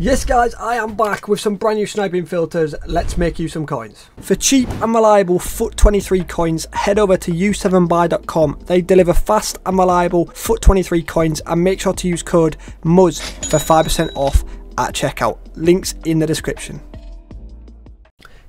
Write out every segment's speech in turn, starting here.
Yes guys, I am back with some brand new sniping filters. Let's make you some coins. For cheap and reliable FUT 23 coins, head over to u7buy.com. They deliver fast and reliable FUT 23 coins and make sure to use code Muzz for 5% off at checkout. Links in the description.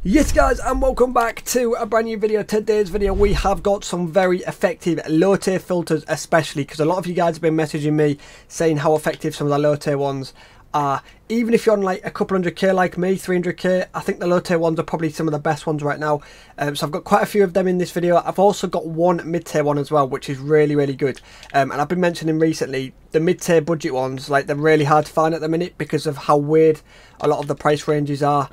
Yes guys and welcome back to a brand new video. Today's video we have got some very effective low tier filters especially because a lot of you guys have been messaging me saying how effective some of the low tier ones are even if you're on like a couple hundred k like me 300k i think the low tier ones are probably some of the best ones right now um, so i've got quite a few of them in this video i've also got one mid tier one as well which is really really good um, and i've been mentioning recently the mid tier budget ones like they're really hard to find at the minute because of how weird a lot of the price ranges are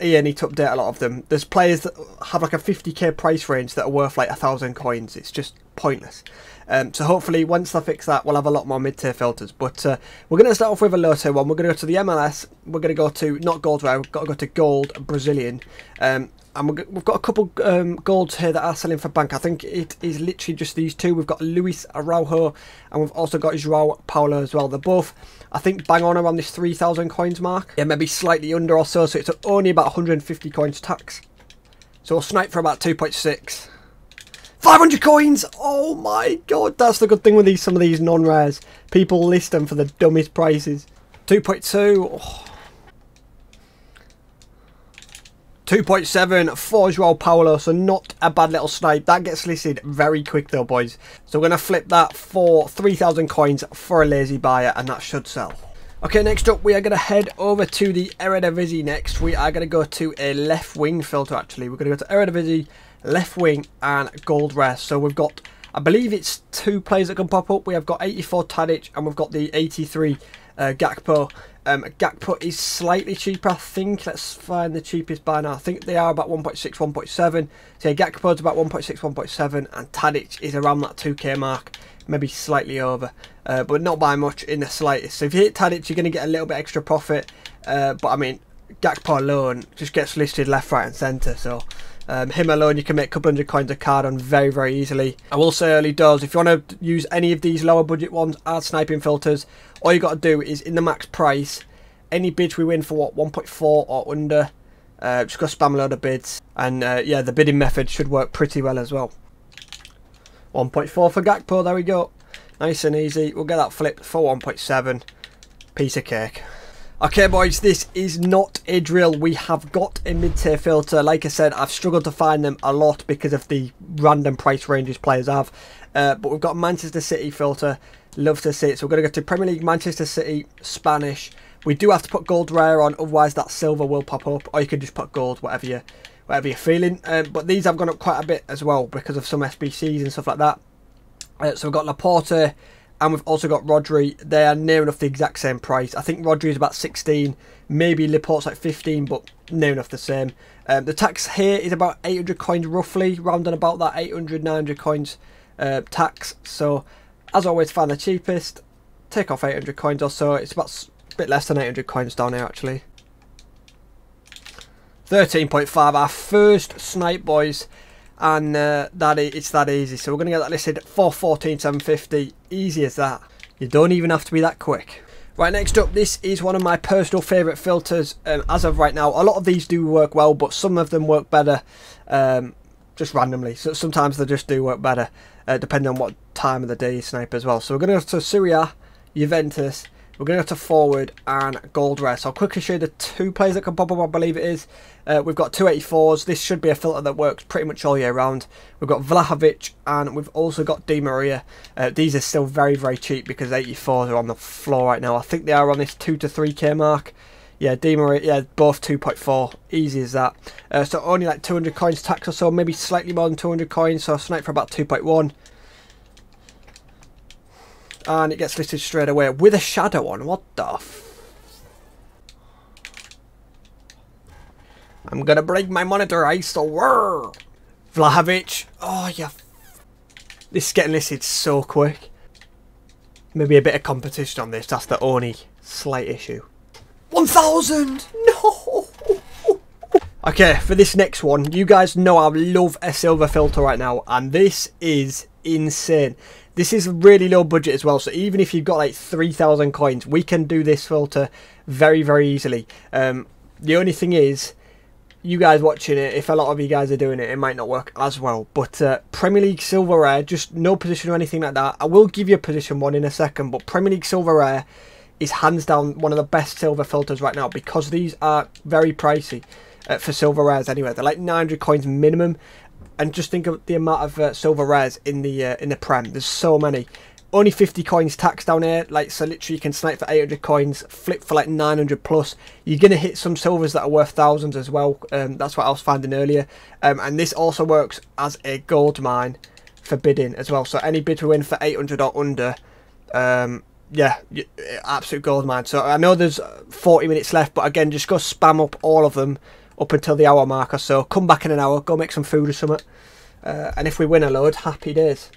yeah, need to update a lot of them. There's players that have like a 50k price range that are worth like a thousand coins. It's just pointless. Um, so hopefully once I fix that, we'll have a lot more mid-tier filters. But uh, we're going to start off with a low-tier one. We're going to go to the MLS. We're going to go to, not gold rare, we've got to go to gold Brazilian. Um, and we've got a couple um, golds here that are selling for bank. I think it is literally just these two. We've got Luis Araujo and we've also got Joao Paulo as well. They're both, I think, bang on around this 3,000 coins mark. Yeah, maybe slightly under or so. So it's only about 150 coins tax. So we'll snipe for about 2.6. 500 coins! Oh my god, that's the good thing with these some of these non-rares. People list them for the dumbest prices. 2.2. Oh. 2.7 for Joao Paulo, so not a bad little snipe. That gets listed very quick though, boys. So we're going to flip that for 3,000 coins for a lazy buyer, and that should sell. Okay, next up, we are going to head over to the Eredivisie next. We are going to go to a left wing filter, actually. We're going to go to Eredivisie left wing and gold rest. So we've got, I believe it's two players that can pop up. We have got 84 Tadic and we've got the 83 uh, Gakpo. Um, Gakpo is slightly cheaper, I think. Let's find the cheapest by now. I think they are about 1.6, 1.7. So yeah, Gakpo's about 1.6, 1.7, and Tadic is around that 2k mark, maybe slightly over, uh, but not by much in the slightest. So if you hit Tadic, you're going to get a little bit extra profit. Uh, but I mean, Gakpo alone just gets listed left, right, and centre. So um, him alone, you can make a couple hundred coins a card on very, very easily. I will say early doors, if you want to use any of these lower budget ones as sniping filters, all you got to do is in the max price, any bids we win for what, 1.4 or under, uh, just go spam a load of bids. And uh, yeah, the bidding method should work pretty well as well. 1.4 for Gakpo, there we go. Nice and easy. We'll get that flipped for 1.7. Piece of cake. Okay boys, this is not a drill. We have got a mid-tier filter. Like I said, I've struggled to find them a lot because of the random price ranges players have. Uh, but we've got Manchester City filter. Love to see it. So we're going to go to Premier League, Manchester City, Spanish. We do have to put gold rare on, otherwise that silver will pop up. Or you can just put gold, whatever, you, whatever you're feeling. Um, but these have gone up quite a bit as well because of some SBCs and stuff like that. Uh, so we've got Laporte, and we've also got Rodri. They are near enough the exact same price. I think Rodri is about 16, maybe Laporte's like 15, but near enough the same. Um, the tax here is about 800 coins roughly, rounding about that 800, 900 coins uh, tax. So, as always, find the cheapest, take off 800 coins or so. It's about a bit less than 800 coins down here actually. 13.5, our first snipe, boys and uh, that it's that easy. So we're going to get that listed for 14,750. Easy as that. You don't even have to be that quick. Right, next up, this is one of my personal favourite filters um, as of right now. A lot of these do work well, but some of them work better um, just randomly. So sometimes they just do work better, uh, depending on what time of the day you snipe as well. So we're going to go to Serie A, Juventus, we're going to go to forward and gold rare. So I'll quickly show you the two players that can pop up, I believe it is. Uh, we've got 284s. This should be a filter that works pretty much all year round. We've got Vlahovic and we've also got Di Maria. Uh, these are still very, very cheap because 84s are on the floor right now. I think they are on this 2 to 3k mark. Yeah, Di Maria, yeah, both 2.4. Easy as that. Uh, so only like 200 coins tax or so, maybe slightly more than 200 coins. So I snipe for about 2.1 and it gets listed straight away with a shadow on. What the I'm gonna break my monitor, I swear. Vlahovic. Oh, yeah. This is getting listed so quick. Maybe a bit of competition on this. That's the only slight issue. 1,000! No! Okay, for this next one, you guys know I love a silver filter right now, and this is insane. This is really low budget as well. So even if you've got like 3,000 coins, we can do this filter very, very easily. Um, the only thing is, you guys watching it, if a lot of you guys are doing it, it might not work as well. But uh, Premier League Silver Rare, just no position or anything like that. I will give you a position one in a second, but Premier League Silver Rare is hands down one of the best silver filters right now because these are very pricey uh, for silver rares anyway. They're like 900 coins minimum, and just think of the amount of uh, silver rares in the uh, in the prem. There's so many. Only 50 coins tax down here, like so. Literally, you can snipe for 800 coins, flip for like 900 plus. You're gonna hit some silvers that are worth thousands as well. Um, that's what I was finding earlier. Um, and this also works as a gold mine for bidding as well. So any bid we win for 800 or under, um, yeah, absolute gold mine. So I know there's 40 minutes left, but again, just go spam up all of them up until the hour mark or so. Come back in an hour, go make some food or something. Uh, and if we win a load, happy days.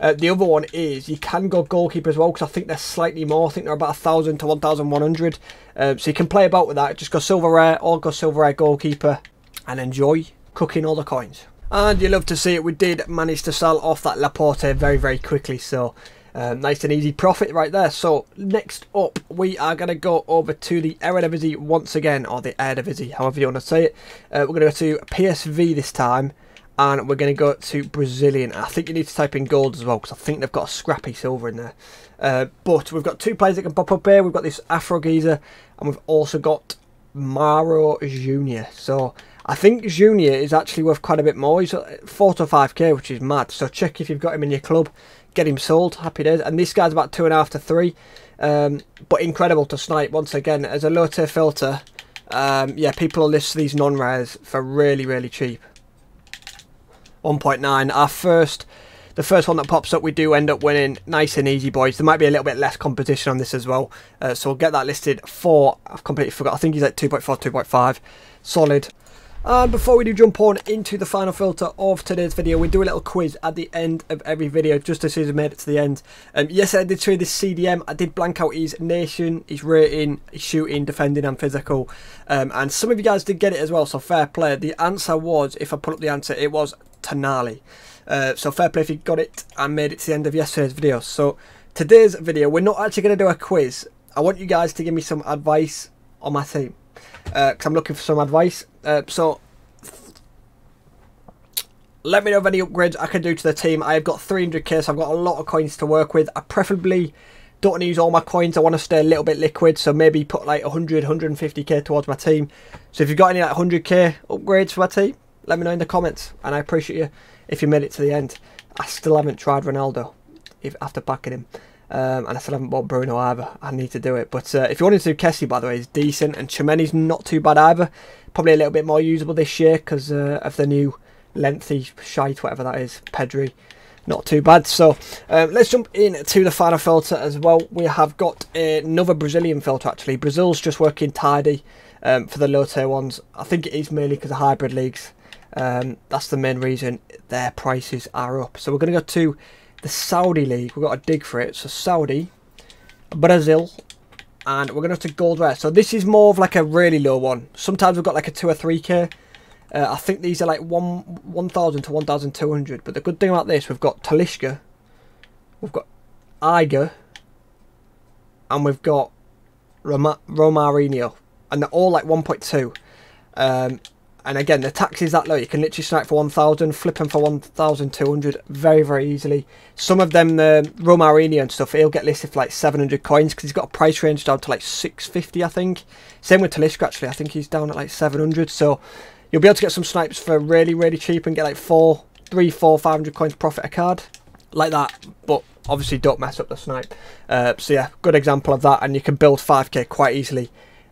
Uh, the other one is you can go goalkeeper as well because I think they're slightly more. I think they're about 1,000 to 1,100. Um, so you can play about with that. Just go silver rare or go silver rare goalkeeper and enjoy cooking all the coins. And you love to see it. We did manage to sell off that Laporte very, very quickly. So um, nice and easy profit right there. So next up, we are going to go over to the Eredivisie once again, or the Eredivisie, however you want to say it. Uh, we're going to go to PSV this time, and we're going to go to Brazilian. I think you need to type in gold as well, because I think they've got a scrappy silver in there. Uh, but we've got two players that can pop up here. We've got this Afro geezer, and we've also got Mauro Junior. So I think Junior is actually worth quite a bit more. He's 4 to 5k, which is mad. So check if you've got him in your club get him sold. Happy days. And this guy's about two and a half to three. Um, but incredible to snipe once again as a low tier filter. Um, yeah, people list these non-rares for really, really cheap. 1.9. Our first, the first one that pops up, we do end up winning. Nice and easy, boys. There might be a little bit less competition on this as well. Uh, so we'll get that listed for, I've completely forgot, I think he's at 2.4, 2.5. Solid. And before we do jump on into the final filter of today's video, we do a little quiz at the end of every video, just soon as we made it to the end. Um, yes, I did show this CDM. I did blank out his nation, his rating, his shooting, defending and physical. Um, and some of you guys did get it as well, so fair play. The answer was, if I put up the answer, it was Tonali. Uh, so fair play if you got it and made it to the end of yesterday's video. So today's video, we're not actually going to do a quiz. I want you guys to give me some advice on my team because uh, I'm looking for some advice. Uh, so let me know of any upgrades I can do to the team. I've got 300k, so I've got a lot of coins to work with. I preferably don't want to use all my coins. I want to stay a little bit liquid, so maybe put like 100, 150k towards my team. So if you've got any like 100k upgrades for my team, let me know in the comments, and I appreciate you if you made it to the end. I still haven't tried Ronaldo if after backing him. Um, and I still haven't bought Bruno either. I need to do it. But uh, if you wanted to do Kessie, by the way, is decent. And Tchouameni's not too bad either. Probably a little bit more usable this year because uh, of the new lengthy shite, whatever that is, Pedri. Not too bad. So um, let's jump into the final filter as well. We have got another Brazilian filter actually. Brazil's just working tidy um, for the low tier ones. I think it is mainly because of hybrid leagues. Um, that's the main reason their prices are up. So we're going to go to the Saudi League. We've got a dig for it. So Saudi, Brazil, and we're going to have to gold rare. So this is more of like a really low one. Sometimes we've got like a 2 or 3k. Uh, I think these are like 1 1,000 to 1,200. But the good thing about this, we've got Talisca, we've got Igor, and we've got Roma Romarinho. And they're all like 1.2. Um, and again, the tax is that low. You can literally snipe for 1,000, flip them for 1,200 very, very easily. Some of them, the uh, Romarinho and stuff, he'll get listed for like 700 coins because he's got a price range down to like 650, I think. Same with Talisca, actually. I think he's down at like 700. So you'll be able to get some snipes for really, really cheap and get like four, three, four, 500 coins profit a card. Like that. But obviously don't mess up the snipe. Uh, so yeah, good example of that. And you can build 5k quite easily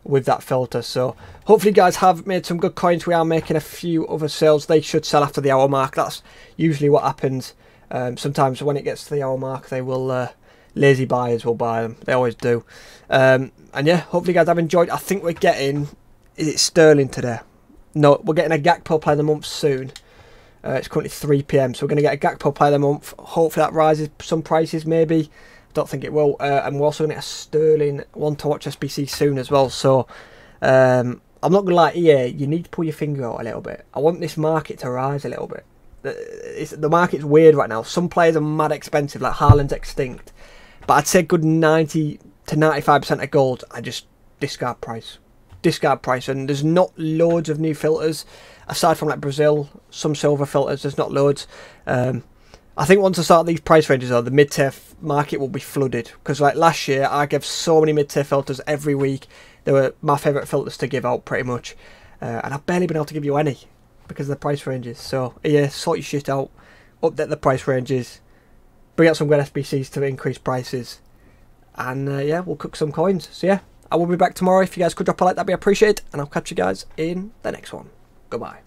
with that filter. So hopefully guys have made some good coins. We are making a few other sales. They should sell after the hour mark. That's usually what happens. Um, sometimes when it gets to the hour mark, they will uh, lazy buyers will buy them. They always do. Um, and yeah, hopefully guys have enjoyed. I think we're getting is it Sterling today? No, we're getting a Gakpo player of the month soon. Uh, it's currently 3 p.m. So we're going to get a Gakpo player of the month. Hopefully that rises some prices maybe. Don't think it will. Uh, and we're also going to get a Sterling one to watch SBC soon as well. So um, I'm not going to lie, EA, you need to pull your finger out a little bit. I want this market to rise a little bit. it's, the market's weird right now. Some players are mad expensive, like Haaland's extinct. But I'd say good 90 to 95% of gold, I just discard price. Discard price. And there's not loads of new filters, aside from like Brazil, some silver filters, there's not loads. Um, I think once I start these price ranges though, the mid-tier market will be flooded. Because like last year, I gave so many mid-tier filters every week. They were my favourite filters to give out pretty much. Uh, and I've barely been able to give you any because of the price ranges. So yeah, sort your shit out, update the price ranges, bring out some good SBCs to increase prices, and uh, yeah, we'll cook some coins. So yeah, I will be back tomorrow. If you guys could drop a like, that'd be appreciated, and I'll catch you guys in the next one. Goodbye.